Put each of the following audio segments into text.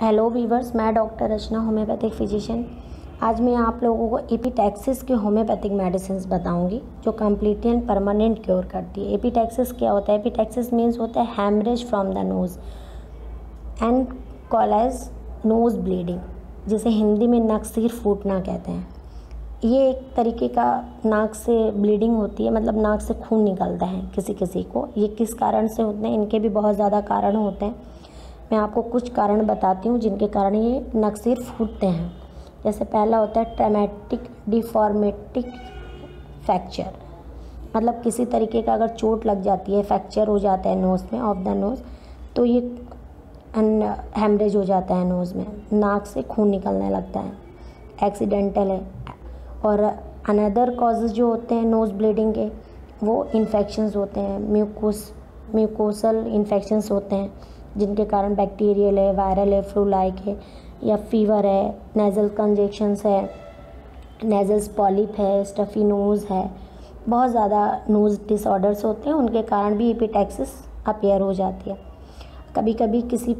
Hello viewers मैं doctor Rachna homeopathic physician आज मैं आप लोगों को एपीटैक्सिस के होम्योपैथिक मेडिसिन बताऊँगी, जो कम्प्लीटली एंड परमानेंट क्योर करती है। एपीटैक्सिस क्या होता है? एपीटैक्सिस मीन्स होता है haemorrhage from the nose and college nose bleeding जिसे हिंदी में नक सिर फूटना कहते हैं। ये एक तरीके का नाक से ब्लीडिंग होती है मतलब नाक से खून निकलता है किसी किसी को। ये किस कारण से होते हैं? इनके भी बहुत ज़्यादा कारण होते हैं। मैं आपको कुछ कारण बताती हूँ जिनके कारण ये नक्सिर फूटते हैं। जैसे पहला होता है ट्रेमेटिक डिफॉर्मेटिक फ्रैक्चर मतलब किसी तरीके का अगर चोट लग जाती है फ्रैक्चर हो जाता है नोज़ में ऑफ़ द नोज़ तो ये हेमरेज हो जाता है नोज़ में। नाक से खून निकलने लगता है। एक्सीडेंटल है। और अनदर कॉजेज़ जो होते हैं नोज़ ब्लीडिंग के, वो इन्फेक्शंस होते हैं। म्यूकोस म्यूकोसल इन्फेक्शंस होते हैं। जिनके कारण बैक्टीरियल है, वायरल है फ्लू लाइक है, या फीवर है नेज़ल कंजेक्शंस है नेज़ल पॉलिप है स्टफ़ी नोज़ है। बहुत ज़्यादा नोज़ डिसऑर्डर्स होते हैं, उनके कारण भी एपिटैक्सिस अपेयर हो जाती है। कभी कभी किसी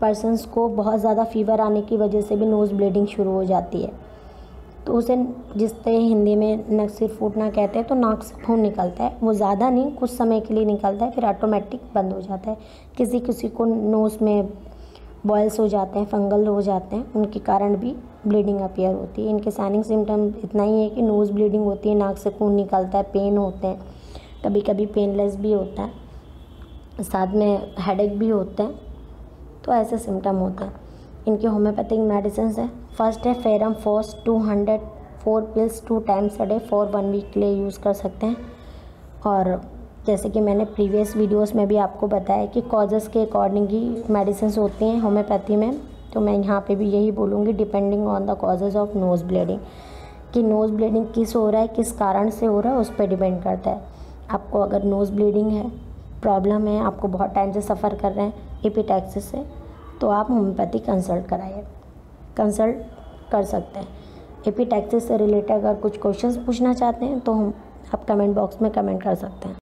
पर्सनस को बहुत ज़्यादा फीवर आने की वजह से भी नोज़ ब्लीडिंग शुरू हो जाती है। तो उसे जिससे हिंदी में नक सिर फूटना कहते हैं तो नाक से खून निकलता है। वो ज़्यादा नहीं, कुछ समय के लिए निकलता है, फिर ऑटोमेटिक बंद हो जाता है। किसी किसी को नोज़ में बॉयल्स हो जाते हैं फंगल हो जाते हैं, उनके कारण भी ब्लीडिंग अपेयर होती है। इनके साइनिंग सिम्टम इतना ही है कि नोज़ ब्लीडिंग होती है, नाक से खून निकलता है पेन होते हैं। कभी कभी पेनलेस भी होता है, साथ में हेडेक भी होते हैं तो ऐसे सिम्टम होते हैं। इनके होम्योपैथिक मेडिसिन है। फ़र्स्ट है ferrum phos two hundred four pills two times a day for one week के लिए यूज़ कर सकते हैं। और जैसे कि मैंने प्रीवियस वीडियोस में भी आपको बताया कि कॉजेज़ के अकॉर्डिंग ही मेडिसिन होती हैं होम्योपैथी में। तो मैं यहाँ पे भी यही बोलूँगी depending on the causes of nose bleeding कि नोज़ ब्लीडिंग किस हो रहा है, किस कारण से हो रहा है, उस पर डिपेंड करता है। आपको अगर नोज़ ब्लीडिंग है प्रॉब्लम है, आपको बहुत टाइम से सफ़र कर रहे हैं एपिटैक्सिस से तो आप होम्योपैथी कंसल्ट कराइए। कंसल्ट कर सकते हैं। एपीटैक्सिस से रिलेटेड अगर कुछ क्वेश्चंस पूछना चाहते हैं तो हम आप कमेंट बॉक्स में कमेंट कर सकते हैं।